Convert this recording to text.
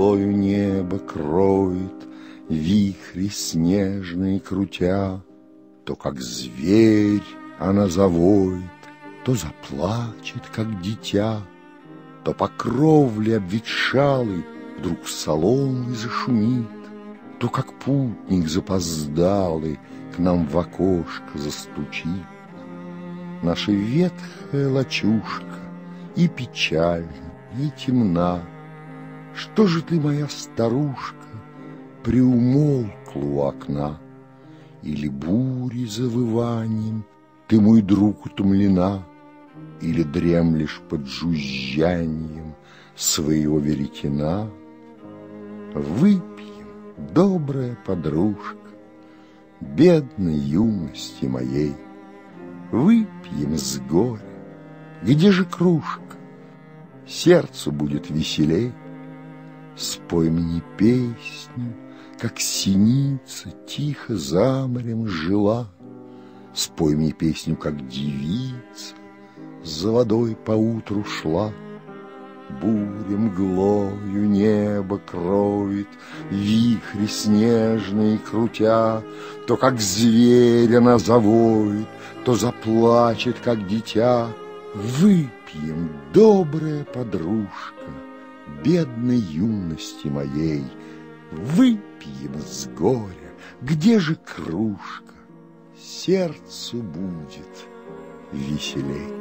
мглою небо кроет, Вихри снежные крутя, То, как зверь, она завоет, То заплачет, как дитя, То по кровле обветшалый Вдруг соломой зашумит, То, как путник запоздалый К нам в окошко застучит. Наша ветхая лачушка И печальна, и темна. Что же ты, моя старушка, Приумолкла у окна? Или бури завыванием Ты, мой друг, утомлена, Или дремлешь под жужжанием Своего веретена? Выпьем, добрая подружка, Бедной юности моей, Выпьем с горя, где же кружка? Сердцу будет веселей. Спой мне песню, как синица Тихо за морем жила. Спой мне песню, как девица За водой поутру шла. Буря мглою небо кроет, Вихри снежные крутя, То, как зверь она завоет, То заплачет, как дитя. Выпьем, добрая подружка, Бедной юности моей, Выпьем с горя, где же кружка? Сердцу будет веселей.